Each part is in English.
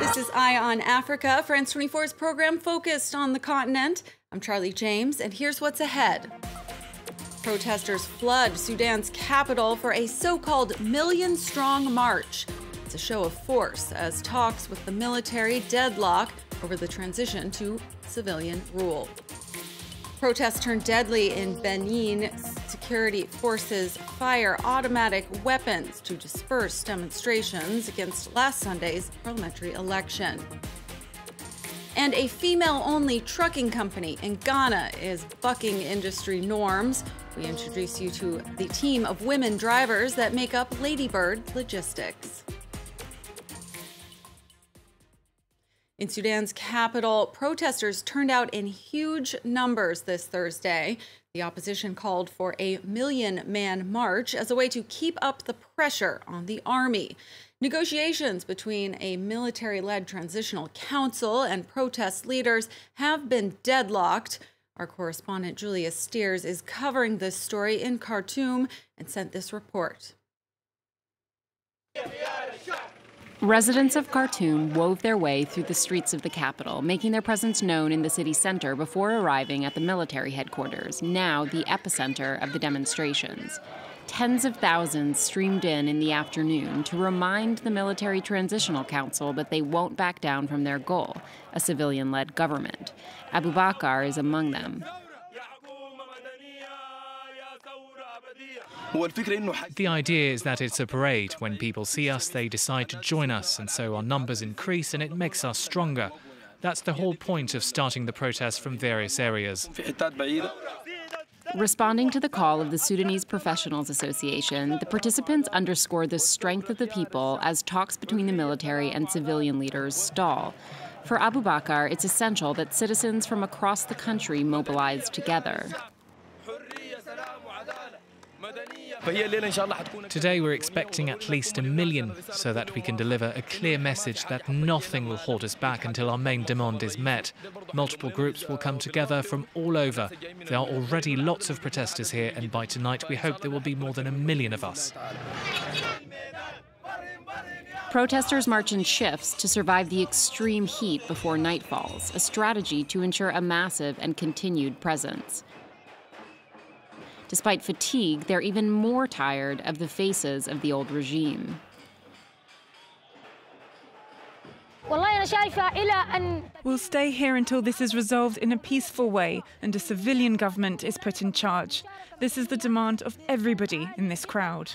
This is Eye on Africa, France 24's program focused on the continent. I'm Charlie James, and here's what's ahead. Protesters flood Sudan's capital for a so called million strong march. It's a show of force as talks with the military deadlock over the transition to civilian rule. Protests turned deadly in Benin. Security forces fire automatic weapons to disperse demonstrations against last Sunday's parliamentary election. And a female only trucking company in Ghana is bucking industry norms. We introduce you to the team of women drivers that make up Ladybird Logistics. In Sudan's capital, protesters turned out in huge numbers this Thursday. The opposition called for a million man march as a way to keep up the pressure on the army. Negotiations between a military led transitional council and protest leaders have been deadlocked. Our correspondent Julia Steers is covering this story in Khartoum and sent this report. Residents of Khartoum wove their way through the streets of the capital, making their presence known in the city center before arriving at the military headquarters, now the epicenter of the demonstrations. Tens of thousands streamed in in the afternoon to remind the Military Transitional Council that they won't back down from their goal, a civilian led government. Abu Bakr is among them. The idea is that it's a parade. When people see us, they decide to join us, and so our numbers increase and it makes us stronger. That's the whole point of starting the protests from various areas. Responding to the call of the Sudanese Professionals Association, the participants underscore the strength of the people as talks between the military and civilian leaders stall. For Abu Bakr, it's essential that citizens from across the country mobilize together. Today we're expecting at least a million so that we can deliver a clear message that nothing will hold us back until our main demand is met. Multiple groups will come together from all over. There are already lots of protesters here and by tonight we hope there will be more than a million of us. Protesters march in shifts to survive the extreme heat before night falls, a strategy to ensure a massive and continued presence. Despite fatigue, they're even more tired of the faces of the old regime. We'll stay here until this is resolved in a peaceful way and a civilian government is put in charge. This is the demand of everybody in this crowd.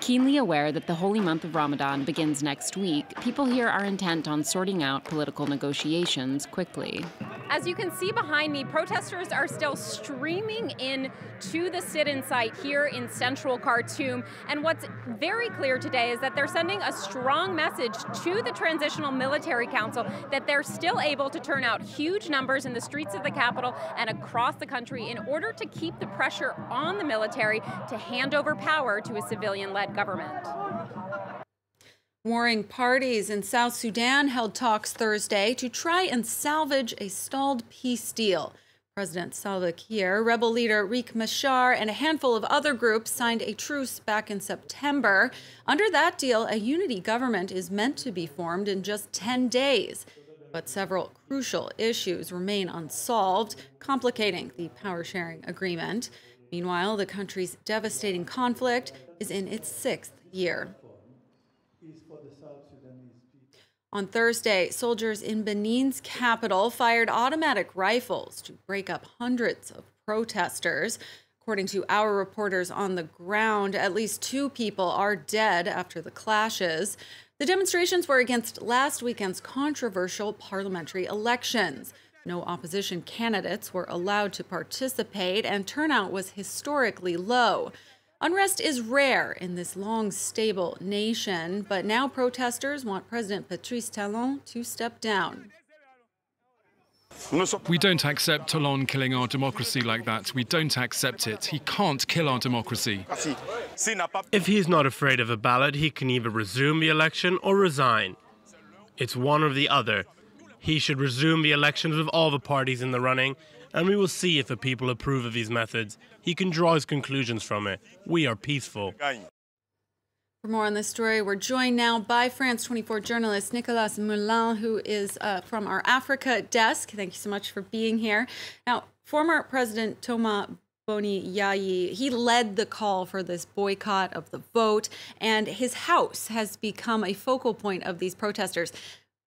Keenly aware that the holy month of Ramadan begins next week, people here are intent on sorting out political negotiations quickly. As you can see behind me, protesters are still streaming in to the sit-in site here in central Khartoum. And what's very clear today is that they're sending a strong message to the Transitional Military Council that they're still able to turn out huge numbers in the streets of the capital and across the country in order to keep the pressure on the military to hand over power to a civilian-led government. Warring parties in South Sudan held talks Thursday to try and salvage a stalled peace deal. President Salva Kiir, rebel leader Riek Machar, and a handful of other groups signed a truce back in September. Under that deal, a unity government is meant to be formed in just 10 days. But several crucial issues remain unsolved, complicating the power sharing agreement. Meanwhile, the country's devastating conflict is in its sixth year. On Thursday, soldiers in Benin's capital fired automatic rifles to break up hundreds of protesters. According to our reporters on the ground, at least two people are dead after the clashes. The demonstrations were against last weekend's controversial parliamentary elections. No opposition candidates were allowed to participate, and turnout was historically low. Unrest is rare in this long, stable nation, but now protesters want President Patrice Talon to step down. We don't accept Talon killing our democracy like that. We don't accept it. He can't kill our democracy. If he's not afraid of a ballot, he can either resume the election or resign. It's one or the other. He should resume the elections with all the parties in the running and we will see if the people approve of these methods. He can draw his conclusions from it. We are peaceful. For more on this story, we're joined now by France 24 journalist Nicolas Moulin, who is uh, from our Africa desk. Thank you so much for being here. Now, former President Thomas Boni Yayi, he led the call for this boycott of the vote, and his house has become a focal point of these protesters.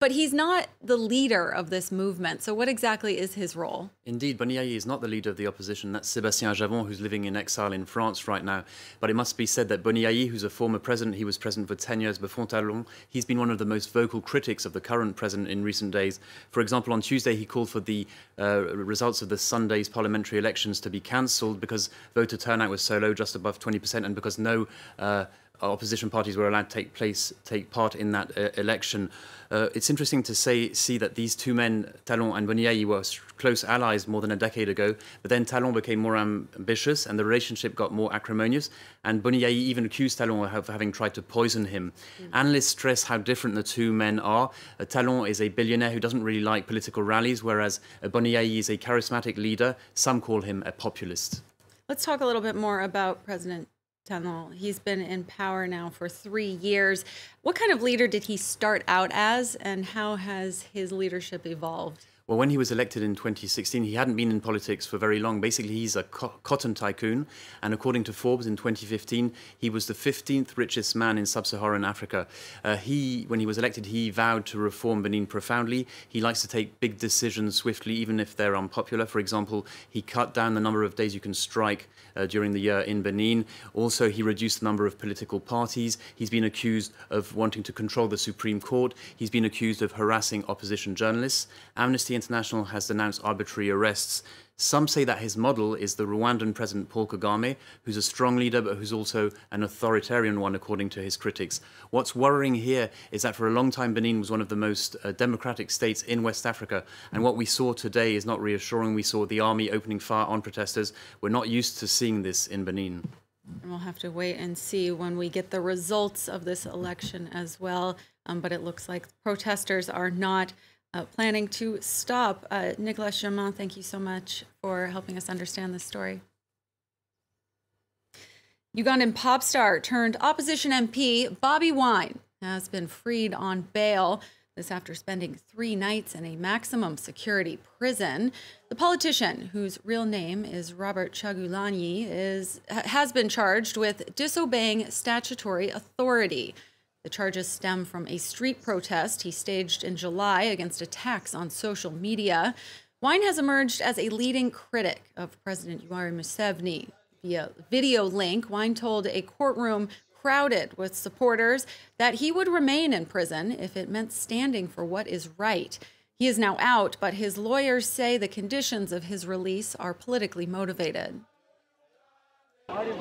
But he's not the leader of this movement. So, what exactly is his role? Indeed, Boni is not the leader of the opposition. That's Sébastien Ajavon, who's living in exile in France right now. But it must be said that Boni who's a former president, he was president for 10 years before Talon, he's been one of the most vocal critics of the current president in recent days. For example, on Tuesday, he called for the uh, results of the Sunday's parliamentary elections to be cancelled because voter turnout was so low, just above 20%, and because no uh, opposition parties were allowed to take place, take part in that uh, election. Uh, it's interesting to say, see that these two men, Talon and Yayi, were close allies more than a decade ago. But then Talon became more ambitious, and the relationship got more acrimonious. And Yayi even accused Talon of having tried to poison him. Mm. Analysts stress how different the two men are. Uh, Talon is a billionaire who doesn't really like political rallies, whereas uh, Boni is a charismatic leader. Some call him a populist. Let's talk a little bit more about President Talon. He's been in power now for three years. What kind of leader did he start out as, and how has his leadership evolved? Well, when he was elected in 2016, he hadn't been in politics for very long. Basically, he's a co cotton tycoon. And according to Forbes in 2015, he was the 15th richest man in sub Saharan Africa. Uh, he, when he was elected, he vowed to reform Benin profoundly. He likes to take big decisions swiftly, even if they're unpopular. For example, he cut down the number of days you can strike uh, during the year in Benin. Also, he reduced the number of political parties. He's been accused of wanting to control the Supreme Court. He's been accused of harassing opposition journalists. Amnesty International has denounced arbitrary arrests. Some say that his model is the Rwandan President Paul Kagame, who's a strong leader but who's also an authoritarian one, according to his critics. What's worrying here is that for a long time, Benin was one of the most uh, democratic states in West Africa. And what we saw today is not reassuring. We saw the army opening fire on protesters. We're not used to seeing this in Benin. And we'll have to wait and see when we get the results of this election as well. Um, but it looks like protesters are not uh, planning to stop. Uh, Nicolas Germain, thank you so much for helping us understand this story. Ugandan pop star turned opposition MP Bobby Wine has been freed on bail. This after spending three nights in a maximum security prison. The politician, whose real name is Robert Kyagulanyi, is has been charged with disobeying statutory authority. The charges stem from a street protest he staged in July against attacks on social media. Wine has emerged as a leading critic of President Yoweri Museveni. Via video link, Wine told a courtroom crowded with supporters that he would remain in prison if it meant standing for what is right. He is now out, but his lawyers say the conditions of his release are politically motivated.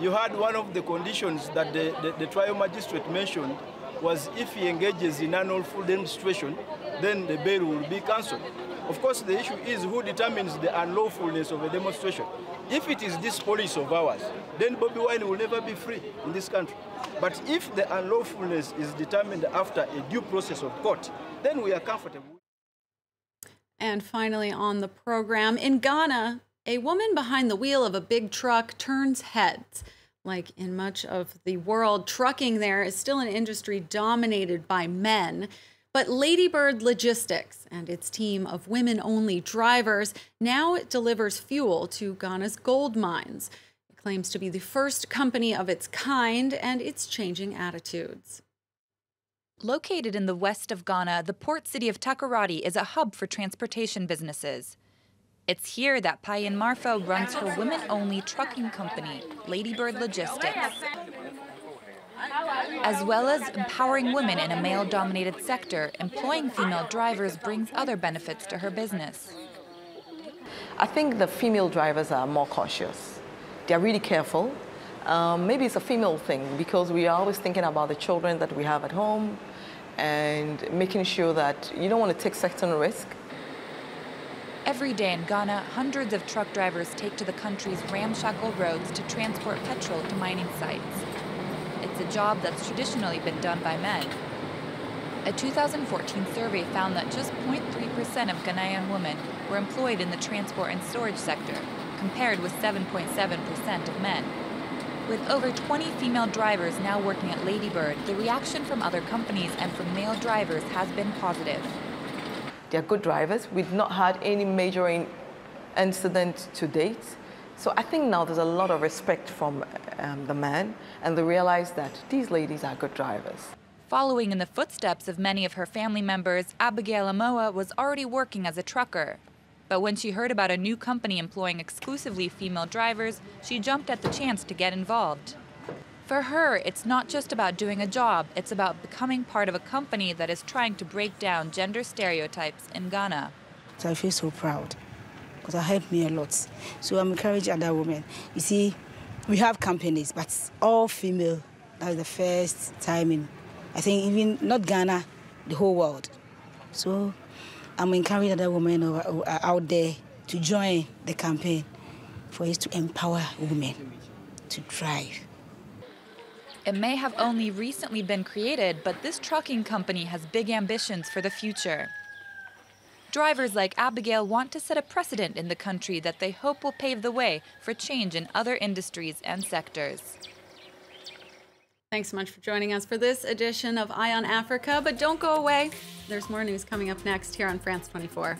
You had one of the conditions that the, the, the trial magistrate mentioned was if he engages in an unlawful demonstration, then the bail will be cancelled. Of course, the issue is who determines the unlawfulness of a demonstration. If it is this police of ours, then Bobby Wine will never be free in this country. But if the unlawfulness is determined after a due process of court, then we are comfortable. And finally, on the program, in Ghana, a woman behind the wheel of a big truck turns heads. Like in much of the world, trucking there is still an industry dominated by men. But Ladybird Logistics and its team of women only drivers now delivers fuel to Ghana's gold mines. It claims to be the first company of its kind, and it's changing attitudes. Located in the west of Ghana, the port city of Takoradi is a hub for transportation businesses. It's here that Payin Marfo runs her women-only trucking company, Ladybird Logistics. As well as empowering women in a male-dominated sector, employing female drivers brings other benefits to her business. I think the female drivers are more cautious. They're really careful. Um, maybe it's a female thing because we are always thinking about the children that we have at home and making sure that you don't want to take certain risks Every day in Ghana, hundreds of truck drivers take to the country's ramshackle roads to transport petrol to mining sites. It's a job that's traditionally been done by men. A 2014 survey found that just 0.3% of Ghanaian women were employed in the transport and storage sector, compared with 7.7% of men. With over 20 female drivers now working at Ladybird, the reaction from other companies and from male drivers has been positive. They're good drivers. We've not had any major in incident to date. So I think now there's a lot of respect from um, the men, and they realize that these ladies are good drivers. Following in the footsteps of many of her family members, Abigail Amoa was already working as a trucker. But when she heard about a new company employing exclusively female drivers, she jumped at the chance to get involved. For her, it's not just about doing a job, it's about becoming part of a company that is trying to break down gender stereotypes in Ghana. So I feel so proud because it helped me a lot. So I'm encouraging other women. You see, we have companies, but all female. That's the first time in I think even not Ghana, the whole world. So I'm encouraging other women out there to join the campaign for us to empower women to drive. It may have only recently been created, but this trucking company has big ambitions for the future. Drivers like Abigail want to set a precedent in the country that they hope will pave the way for change in other industries and sectors. Thanks so much for joining us for this edition of Eye on Africa. But don't go away. There's more news coming up next here on France 24.